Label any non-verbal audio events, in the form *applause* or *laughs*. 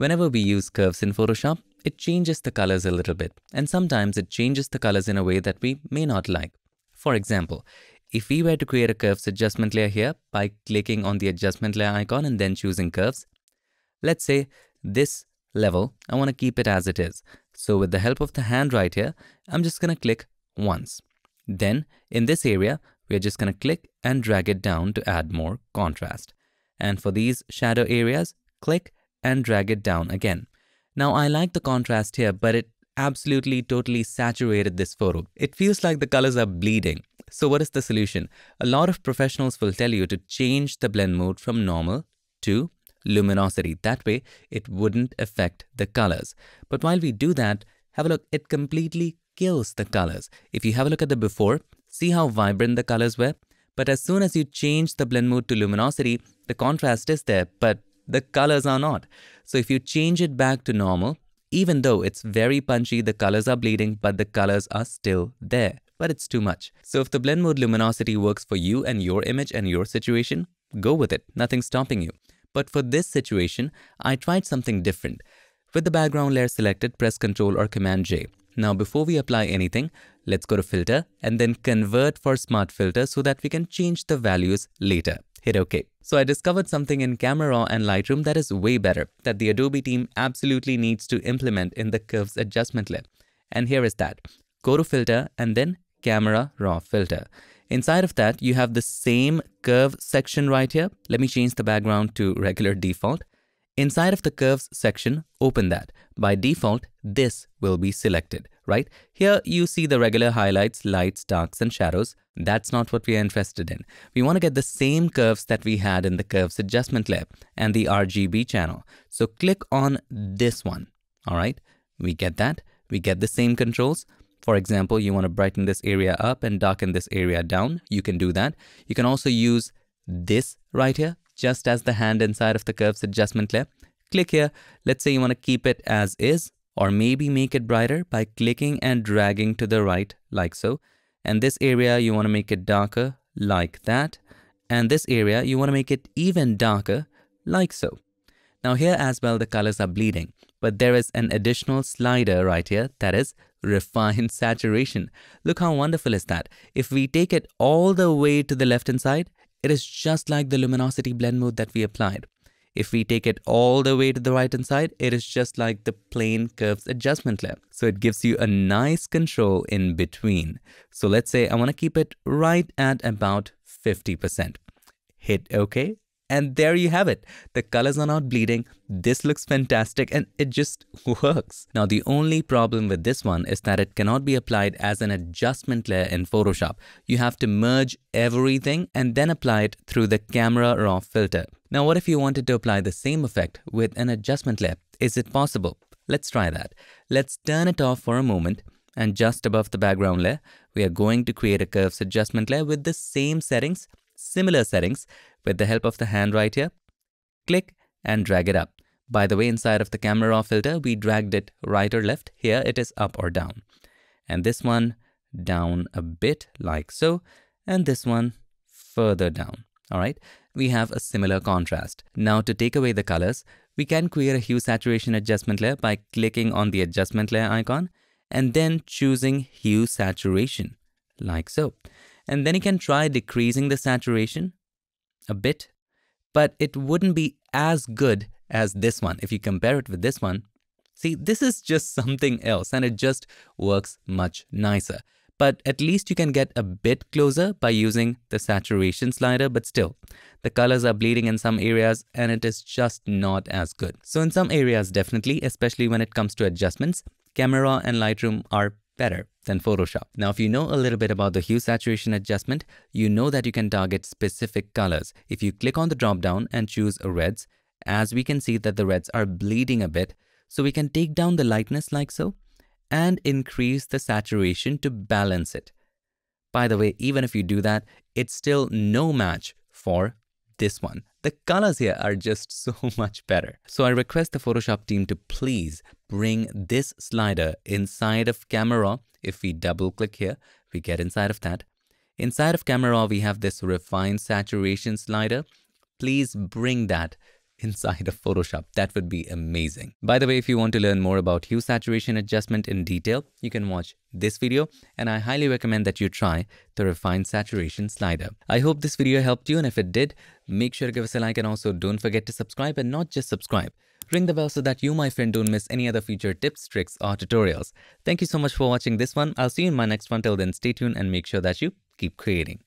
Whenever we use curves in Photoshop, it changes the colors a little bit, and sometimes it changes the colors in a way that we may not like. For example, if we were to create a curves adjustment layer here by clicking on the adjustment layer icon and then choosing curves, let's say this level, I want to keep it as it is. So with the help of the hand right here, I'm just going to click once. Then in this area, we're just going to click and drag it down to add more contrast. And for these shadow areas, click and drag it down again. Now I like the contrast here, but it absolutely totally saturated this photo. It feels like the colors are bleeding. So what is the solution? A lot of professionals will tell you to change the blend mode from normal to luminosity. That way, it wouldn't affect the colors. But while we do that, have a look, it completely kills the colors. If you have a look at the before, see how vibrant the colors were? But as soon as you change the blend mode to luminosity, the contrast is there, but the colors are not. So if you change it back to normal, even though it's very punchy, the colors are bleeding, but the colors are still there, but it's too much. So if the blend mode luminosity works for you and your image and your situation, go with it, nothing's stopping you. But for this situation, I tried something different. With the background layer selected, press Ctrl or Command J. Now before we apply anything, let's go to filter and then convert for smart filter so that we can change the values later. Hit OK. So I discovered something in Camera Raw and Lightroom that is way better, that the Adobe team absolutely needs to implement in the curves adjustment layer. And here is that. Go to filter and then Camera Raw filter. Inside of that, you have the same curve section right here. Let me change the background to regular default. Inside of the curves section, open that. By default, this will be selected, right? Here you see the regular highlights, lights, darks, and shadows. That's not what we are interested in. We want to get the same curves that we had in the curves adjustment layer and the RGB channel. So click on this one, all right? We get that. We get the same controls. For example, you want to brighten this area up and darken this area down. You can do that. You can also use this right here, just as the hand inside of the curves adjustment layer. Click here. Let's say you want to keep it as is, or maybe make it brighter by clicking and dragging to the right like so. And this area, you want to make it darker like that. And this area, you want to make it even darker like so. Now here as well, the colors are bleeding, but there is an additional slider right here that is refined *laughs* saturation. Look how wonderful is that. If we take it all the way to the left hand side, it is just like the luminosity blend mode that we applied. If we take it all the way to the right hand side, it is just like the plain curves adjustment layer. So it gives you a nice control in between. So let's say I want to keep it right at about 50%. Hit OK and there you have it. The colors are not bleeding. This looks fantastic and it just works. Now the only problem with this one is that it cannot be applied as an adjustment layer in Photoshop. You have to merge everything and then apply it through the camera raw filter. Now what if you wanted to apply the same effect with an adjustment layer? Is it possible? Let's try that. Let's turn it off for a moment and just above the background layer, we are going to create a curves adjustment layer with the same settings, similar settings, with the help of the hand right here, click and drag it up. By the way, inside of the camera raw filter, we dragged it right or left. Here it is up or down. And this one down a bit like so. And this one further down. All right. We have a similar contrast. Now to take away the colors, we can create a hue saturation adjustment layer by clicking on the adjustment layer icon and then choosing hue saturation like so. And then you can try decreasing the saturation a bit, but it wouldn't be as good as this one. If you compare it with this one, see, this is just something else and it just works much nicer. But at least you can get a bit closer by using the saturation slider, but still, the colors are bleeding in some areas and it is just not as good. So in some areas, definitely, especially when it comes to adjustments, Camera and Lightroom are better than Photoshop. Now, if you know a little bit about the hue saturation adjustment, you know that you can target specific colors. If you click on the drop down and choose reds, as we can see that the reds are bleeding a bit, so we can take down the lightness like so and increase the saturation to balance it. By the way, even if you do that, it's still no match for this one. The colors here are just *laughs* so much better. So I request the Photoshop team to please bring this slider inside of Camera. If we double click here, we get inside of that. Inside of Camera we have this refined saturation slider. Please bring that inside of Photoshop. That would be amazing. By the way, if you want to learn more about hue saturation adjustment in detail, you can watch this video and I highly recommend that you try the refine saturation slider. I hope this video helped you and if it did, make sure to give us a like and also don't forget to subscribe and not just subscribe. Ring the bell so that you, my friend, don't miss any other future tips, tricks, or tutorials. Thank you so much for watching this one. I'll see you in my next one. Till then, stay tuned and make sure that you keep creating.